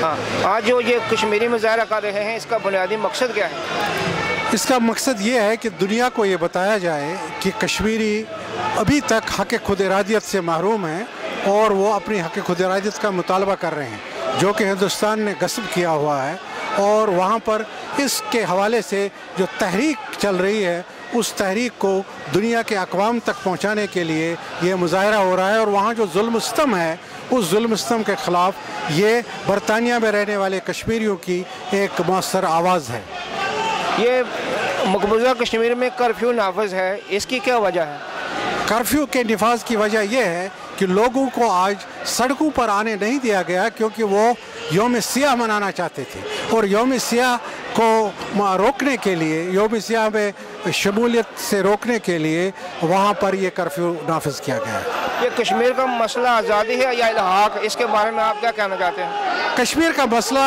हाँ आज जो ये कश्मीरी मुजाहरा कर रहे हैं, इसका बुनियादी मकसद क्या है? इसका मकसद ये है कि दुनिया को ये बताया जाए कि कश्मीरी अभी तक हक खुद इरादियत से महरूम हैं और वो अपनी हक खुद इरादियत का मुतालबा कर रहे हैं, जो कि हिंदुस्तान ने गसब किया हुआ है। और वहाँ पर इसके हवाले से जो तहरीक चल रही है उस तहरीक को दुनिया के अकवाम तक पहुँचाने के लिए ये मुजाहरा हो रहा है और वहाँ जो जुल्मस्तम है उस जुल्मस्तम के ख़िलाफ़ ये बरतानिया में रहने वाले कश्मीरियों की एक मौसर आवाज़ है। ये मकबूजा कश्मीर में कर्फ्यू नाफज है इसकी क्या वजह है? कर्फ्यू के नफाज की वजह यह है कि लोगों को आज सड़कों पर आने नहीं दिया गया क्योंकि वो योम सियाह मनाना चाहते थे। और योम सियाह को रोकने के लिए योम सियाह में शमूलियत से रोकने के लिए वहाँ पर ये कर्फ्यू नाफज किया गया। है ये कश्मीर का मसला आज़ादी है या इलाहाक? इसके बारे में आप क्या कहना चाहते हैं? कश्मीर का मसला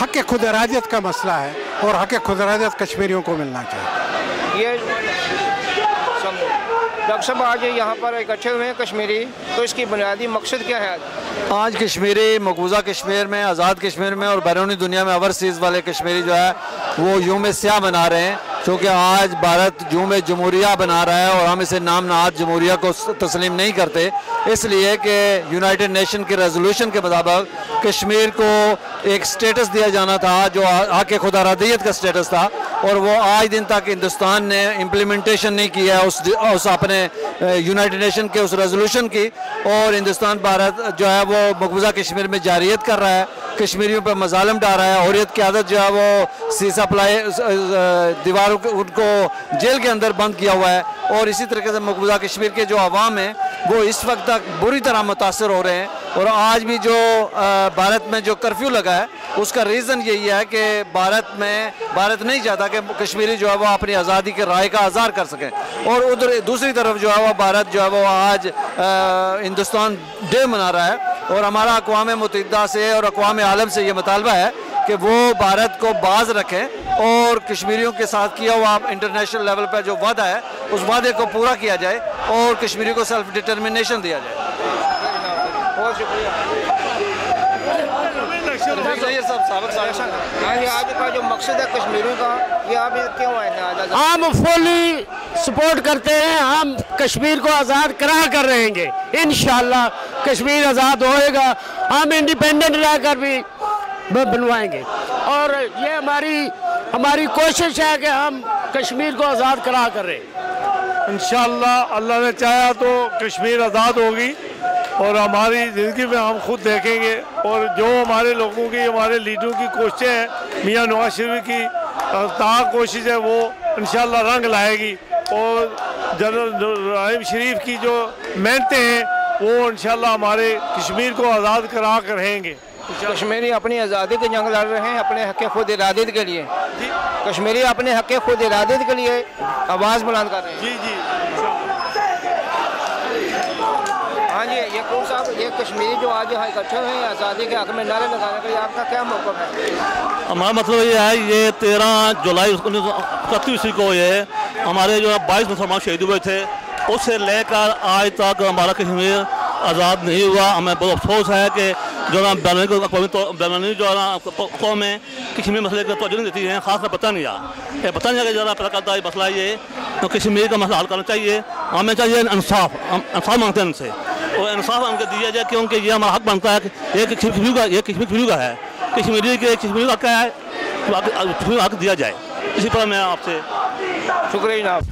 हक खुद इरादियत का मसला है और हक खुद इरादियत कश्मीरियों को मिलना चाहिए। ये डॉक्टर साहब आज यहाँ पर इकट्ठे हुए हैं कश्मीरी तो इसकी बुनियादी मकसद क्या है? आज आज कश्मीरी मकबूजा कश्मीर में आज़ाद कश्मीर में और बैरूनी दुनिया में ओवरसीज़ वाले कश्मीरी जो है वो यूम स्याह मना रहे हैं। क्योंकि आज भारत जूम जमहूरिया बना रहा है और हम इसे नाम नाद जमहूरिया को तस्लीम नहीं करते। इसलिए कि यूनाइटेड नेशन के रेजोल्यूशन के मुताबिक कश्मीर को एक स्टेटस दिया जाना था, जो आके खुदा रदियत का स्टेटस था और वो आज दिन तक हिंदुस्तान ने इम्प्लीमेंटेशन नहीं किया उस उस अपने यूनाइटेड नेशन के उस रेजोल्यूशन की। और हिंदुस्तान, भारत जो है वो मकबूजा कश्मीर में जारियत कर रहा है। कश्मीरियों पर मजालम डाल है औरत की आदत जो है वो सी सप्लाई दीवारों को उनको जेल के अंदर बंद किया हुआ है। और इसी तरीके से मकबूजा कश्मीर के जो आवाम हैं, वो इस वक्त तक बुरी तरह मुतासर हो रहे हैं। और आज भी जो भारत में जो कर्फ्यू लगा है, उसका रीज़न यही है कि भारत में, भारत नहीं चाहता कि कश्मीरी जो है वो अपनी आज़ादी के राय का आज़ार कर सकें। और उधर दूसरी तरफ़ जो है वो, भारत जो है वो आज हिंदुस्तान डे मना रहा है। और हमारा अकवा मुतहदा से और अकवा आलम से ये मुतालबा है कि वो भारत को बाज रखें और कश्मीरियों के साथ किया हुआ इंटरनेशनल लेवल पर जो वादा है उस वादे को पूरा किया जाए और कश्मीरी को सेल्फ डिटर्मिनेशन दिया जाए। बहुत शुक्रिया। जो मकसद है कश्मीरियों का ये आप क्यों आए हम फुली सपोर्ट करते हैं हम कश्मीर को आज़ाद करा कर रहेंगे इन कश्मीर आज़ाद होएगा, हम इंडिपेंडेंट रहकर भी बनवाएँगे। और ये हमारी हमारी कोशिश है कि हम कश्मीर को आज़ाद करा कर इन अल्लाह ने चाहा तो कश्मीर आज़ाद होगी और हमारी ज़िंदगी में हम खुद देखेंगे। और जो हमारे लोगों की, हमारे लीडरों की कोशिशें हैं, मियाँ नवाज़ शरीफ की ताक कोशिश है, वो इन रंग लाएगी। और जनरल रहीम शरीफ की जो मेहनतें हैं वो इन हमारे कश्मीर को आज़ाद करा कर रहेंगे कश्मीरी अपनी आज़ादी की जंग लड़ रहे हैं अपने हक खुद इरादत के लिए। कश्मीरी अपने हक खुद इरादत के लिए आवाज़ बुलंद कर रहे हैं। जी जी। हाँ जी ये कौन साहब ये कश्मीरी जो आज यहाँ इकट्ठे हुए हैं आज़ादी के हक में नारे लगाने के लिए आपका क्या मौका है? हमारा मतलब ये है ये तेरह जुलाई उन्नीस सौ ईस्वी को ये हमारे जो है बाईस मुसलमान शहीद हुए थे। उससे लेकर आज तक हमारा कश्मीर आज़ाद नहीं हुआ। हमें बहुत अफसोस है कि जो ना बैनी तो बैनी जो ना कौम कश्मीर मसले की तोजह नहीं देती है खास में पता नहीं आ ये पता नहीं पता करता है मसला ये तो कश्मीर का मसला हल करना चाहिए। हमें चाहिए इंसाफ। इंसाफ मांगते हैं उनसे और इंसाफ हमको दिया जाए, क्योंकि ये हमारा हक बनता है ये कश्मीर का, ये कश्मीर का है। कश्मीरी के कश्मीर का क्या है? हक दिया जाए। इसी पर मैं आपसे शुक्रिया जनाब।